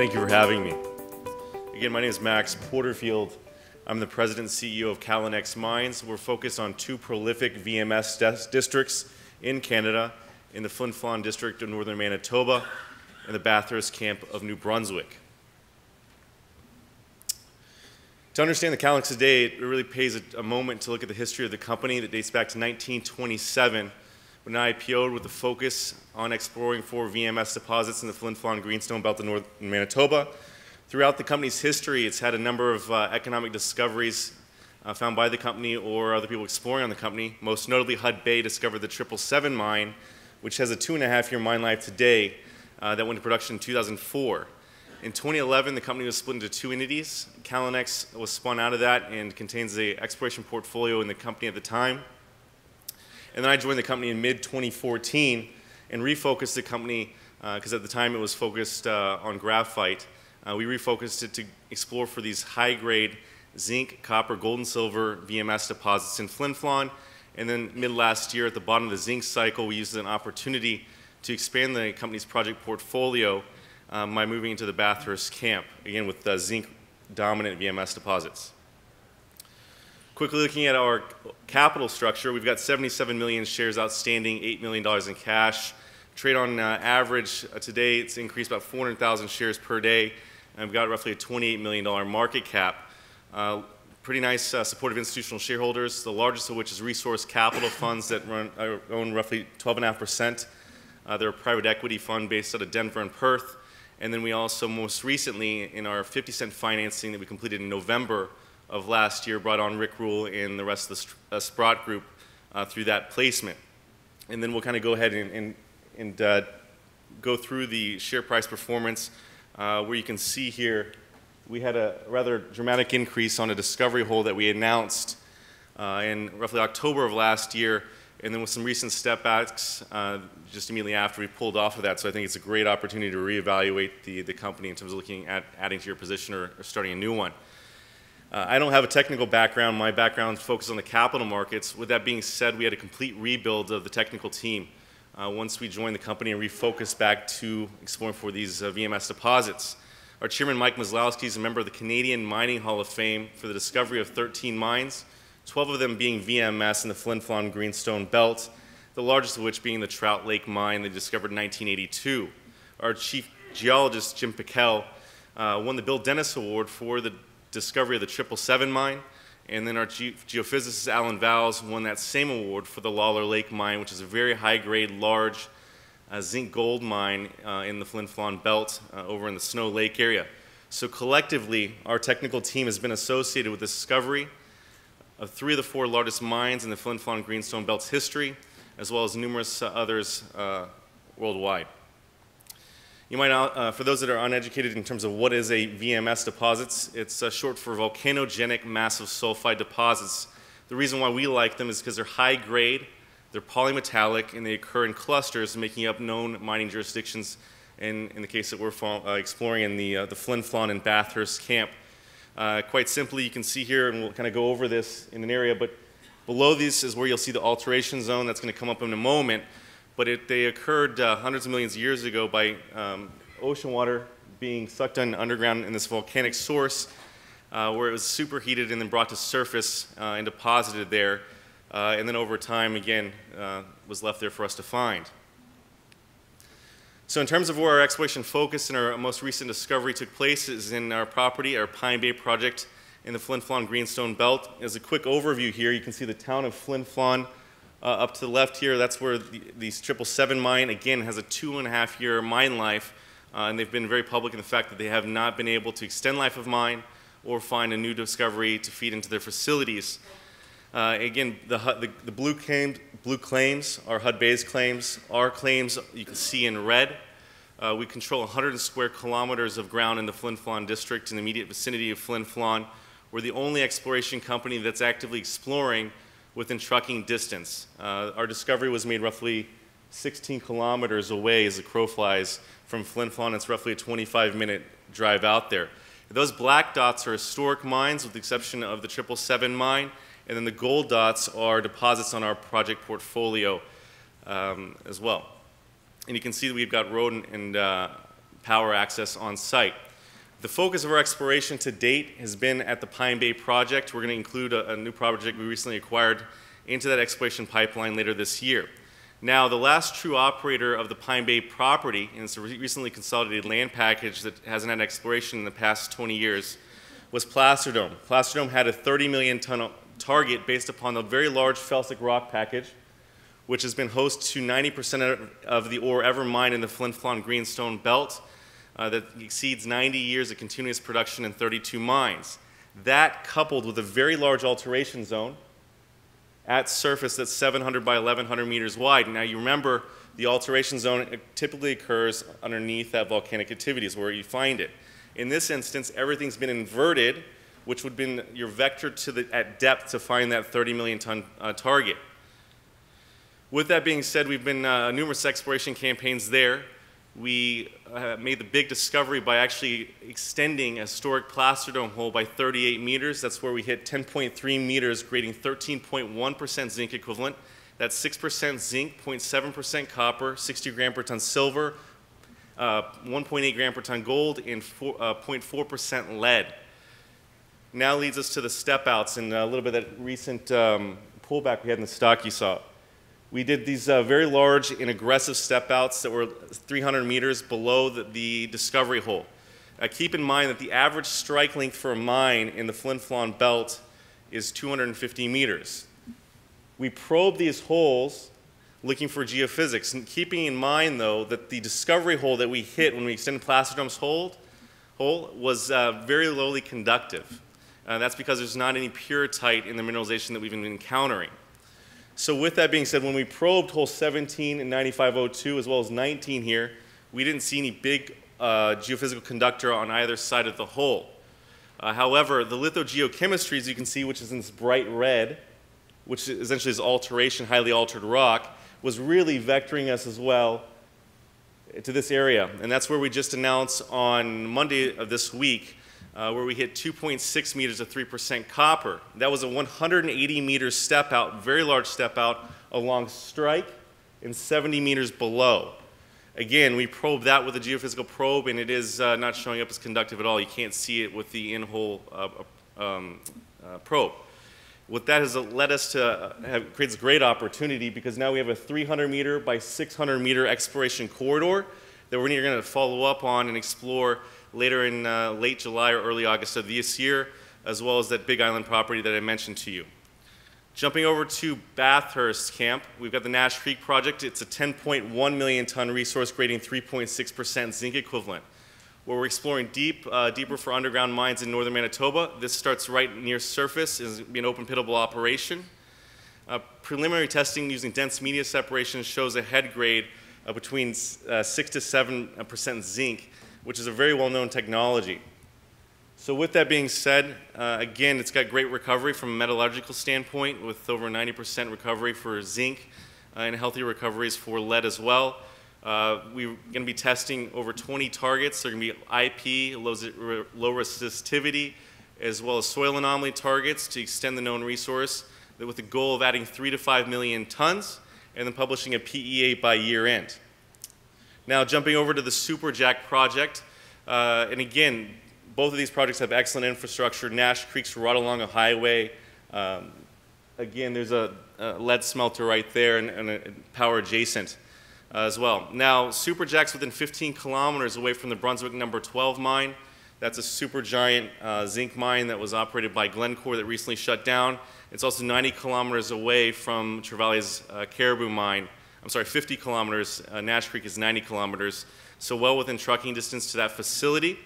Thank you for having me. Again, my name is Max Porterfield. I'm the president and CEO of Callinex Mines. We're focused on two prolific VMS districts in Canada, in the Flin Flon district of northern Manitoba and the Bathurst camp of New Brunswick. To understand the Callinex today, it really pays a, a, moment to look at the history of the company that dates back to 1927 when I IPO'd with a focus on exploring four VMS deposits in the Flin Flon Greenstone Belt in northern Manitoba. Throughout the company's history, it's had a number of uh, economic discoveries uh, found by the company or other people exploring on the company. Most notably, Hudbay discovered the 777 mine, which has a two and a half year mine life today uh, that went into production in 2004. In 2011, the company was split into two entities. Callinex was spun out of that and contains the exploration portfolio in the company at the time. And then I joined the company in mid 2014 and refocused the company because uh, at the time it was focused uh, on graphite. Uh, we refocused it to explore for these high grade zinc, copper, gold, and silver VMS deposits in Flin Flon. And then mid last year, at the bottom of the zinc cycle, we used an opportunity to expand the company's project portfolio um, by moving into the Bathurst camp, again with zinc dominant VMS deposits. Quickly looking at our capital structure, we've got 77 million shares outstanding, $8 million in cash. Trade on uh, average uh, today, it's increased about 400,000 shares per day, and we've got roughly a $28 million market cap. Uh, pretty nice uh, supportive institutional shareholders, the largest of which is Resource Capital Funds that run, uh, own roughly 12.5%. Uh, they're a private equity fund based out of Denver and Perth. And then we also most recently, in our 50 cent financing that we completed in November of last year, brought on Rick Rule and the rest of the uh, Sprott group uh, through that placement. And then we'll kind of go ahead and, and, and uh, go through the share price performance uh, where you can see here we had a rather dramatic increase on a discovery hole that we announced uh, in roughly October of last year and then with some recent step backs uh, just immediately after we pulled off of that. So I think it's a great opportunity to reevaluate the, the company in terms of looking at adding to your position or, or starting a new one. Uh, I don't have a technical background. My background focused on the capital markets. With that being said, we had a complete rebuild of the technical team uh, once we joined the company and refocused back to exploring for these uh, VMS deposits. Our chairman, Mike Muzylowski, is a member of the Canadian Mining Hall of Fame for the discovery of 13 mines 12 of them being VMS in the Flin Flon Greenstone Belt, the largest of which being the Trout Lake Mine they discovered in 1982. Our chief geologist, Jim Pickell, uh, won the Bill Dennis Award for the discovery of the 777 mine, and then our geophysicist, Alan Vowles, won that same award for the Lalor Lake Mine, which is a very high-grade, large uh, zinc gold mine uh, in the Flin Flon Belt uh, over in the Snow Lake area. So collectively, our technical team has been associated with the discovery of three of the four largest mines in the Flin Flon Greenstone Belt's history, as well as numerous uh, others uh, worldwide. You might, uh, for those that are uneducated in terms of what is a VMS deposits, it's uh, short for volcanogenic massive sulfide deposits. The reason why we like them is because they're high grade, they're polymetallic, and they occur in clusters, making up known mining jurisdictions. In, in the case that we're uh, exploring in the, uh, the Flin Flon and Bathurst camp, uh, quite simply, you can see here, and we'll kind of go over this in an area, but below this is where you'll see the alteration zone. That's going to come up in a moment. But it, they occurred uh, hundreds of millions of years ago by um, ocean water being sucked in underground in this volcanic source, uh, where it was superheated and then brought to surface uh, and deposited there. Uh, and then over time, again, uh, was left there for us to find. So in terms of where our exploration focus and our most recent discovery took place is in our property, our Pine Bay project in the Flin Flon Greenstone Belt. As a quick overview here, you can see the town of Flin Flon uh, up to the left here. That's where the, the 777 mine, again, has a two and a half year mine life. Uh, and they've been very public in the fact that they have not been able to extend life of mine or find a new discovery to feed into their facilities. Uh, again, the, the, the blue, blue claims are Hudbay's claims. Our claims you can see in red. Uh, we control 100 square kilometers of ground in the Flin Flon district in the immediate vicinity of Flin Flon. We're the only exploration company that's actively exploring within trucking distance. Uh, our discovery was made roughly 16 kilometers away as the crow flies from Flin Flon. It's roughly a 25 minute drive out there. Those black dots are historic mines with the exception of the 777 mine and then the gold dots are deposits on our project portfolio um, as well. And you can see that we've got road and uh, power access on site. The focus of our exploration to date has been at the Pine Bay project. We're going to include a, a new project we recently acquired into that exploration pipeline later this year. Now, the last true operator of the Pine Bay property, and it's a recently consolidated land package that hasn't had exploration in the past 20 years, was Placer Dome. Plasterdome had a 30 million ton target based upon the very large felsic rock package, which has been host to 90% of the ore ever mined in the Flin Flon Greenstone Belt uh, that exceeds 90 years of continuous production in 32 mines. That coupled with a very large alteration zone, at surface that's 700 by 1100 meters wide. Now you remember the alteration zone typically occurs underneath that volcanic activity is where you find it. In this instance, everything's been inverted, which would have been your vector to the, at depth to find that 30 million ton uh, target. With that being said, we've been uh, numerous exploration campaigns there we uh, made the big discovery by actually extending a historic Placer Dome hole by 38 meters. That's where we hit 10.3 meters, grading 13.1% zinc equivalent. That's 6% zinc, 0.7% copper, 60 gram per ton silver, uh, 1.8 gram per ton gold, and 0.4% uh, lead. Now leads us to the step outs and a little bit of that recent um, pullback we had in the stock you saw. We did these uh, very large and aggressive step outs that were 300 meters below the, the discovery hole. Uh, keep in mind that the average strike length for a mine in the Flin Flon belt is 250 meters. We probed these holes looking for geophysics, and keeping in mind, though, that the discovery hole that we hit when we extended Placer Dome's hole, hole was uh, very lowly conductive. Uh, that's because there's not any pyrite in the mineralization that we've been encountering. So with that being said, when we probed hole 17 and 9502 as well as 19 here, we didn't see any big uh, geophysical conductor on either side of the hole. Uh, however, the lithogeochemistry, as you can see, which is in this bright red, which essentially is alteration, highly altered rock, was really vectoring us as well to this area. And that's where we just announced on Monday of this week uh, where we hit 2.6 meters of 3% copper. That was a 180 meter step out, very large step out along strike and 70 meters below. Again, we probed that with a geophysical probe, and it is uh, not showing up as conductive at all. You can't see it with the in-hole uh, um, uh, probe. What that has led us to uh, have, creates great opportunity because now we have a 300 meter by 600 meter exploration corridor that we're going to follow up on and explore later in uh, late July or early August of this year, as well as that Big Island property that I mentioned to you. Jumping over to Bathurst Camp, we've got the Nash Creek project. It's a 10.1 million ton resource grading 3.6% zinc equivalent. Where we're exploring deep, uh, deeper for underground mines in northern Manitoba. This starts right near surface, is an open pitable operation. Uh, preliminary testing using dense media separation shows a head grade uh, between uh, 6 to 7% zinc which is a very well-known technology. So with that being said, uh, again, it's got great recovery from a metallurgical standpoint with over 90% recovery for zinc uh, and healthy recoveries for lead as well. Uh, we're going to be testing over 20 targets. They're going to be IP, low, low resistivity, as well as soil anomaly targets to extend the known resource with the goal of adding 3 to 5 million tons and then publishing a PEA by year end. Now, jumping over to the Superjack project, uh, and again, both of these projects have excellent infrastructure. Nash Creek's right along a highway. Um, again, there's a, a, lead smelter right there and, and a power adjacent uh, as well. Now, Superjack's within 15 kilometers away from the Brunswick number 12 mine. That's a super giant uh, zinc mine that was operated by Glencore that recently shut down. It's also 90 kilometers away from Trevali's uh, Caribou mine I'm sorry, 50 kilometers. Uh, Nash Creek is 90 kilometers, so well within trucking distance to that facility.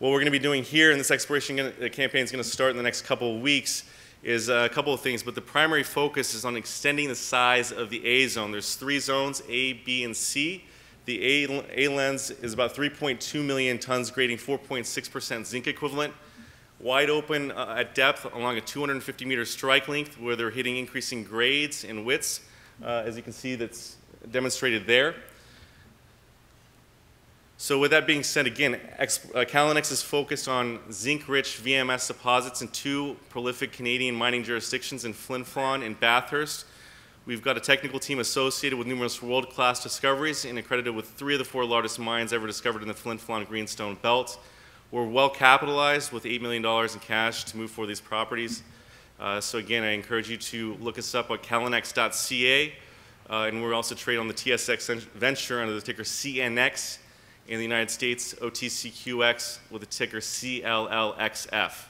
What we're going to be doing here in this exploration uh, campaign is going to start in the next couple of weeks is a couple of things, but the primary focus is on extending the size of the A zone. There's three zones, A, B, and C. The A, lens is about 3.2 million tons, grading 4.6% zinc equivalent. Wide open uh, at depth along a 250 meter strike length where they're hitting increasing grades and widths uh, as you can see that's demonstrated there. So with that being said, again, uh, Callinex is focused on zinc-rich VMS deposits in two prolific Canadian mining jurisdictions in Flin Flon and Bathurst. We've got a technical team associated with numerous world-class discoveries and accredited with three of the four largest mines ever discovered in the Flin Flon Greenstone Belt. We're well capitalized with $8 million in cash to move forward these properties. Uh, so again, I encourage you to look us up at callinex.ca, uh, and we're also traded on the TSX Venture under the ticker CNX in the United States, OTCQX with the ticker CLLXF.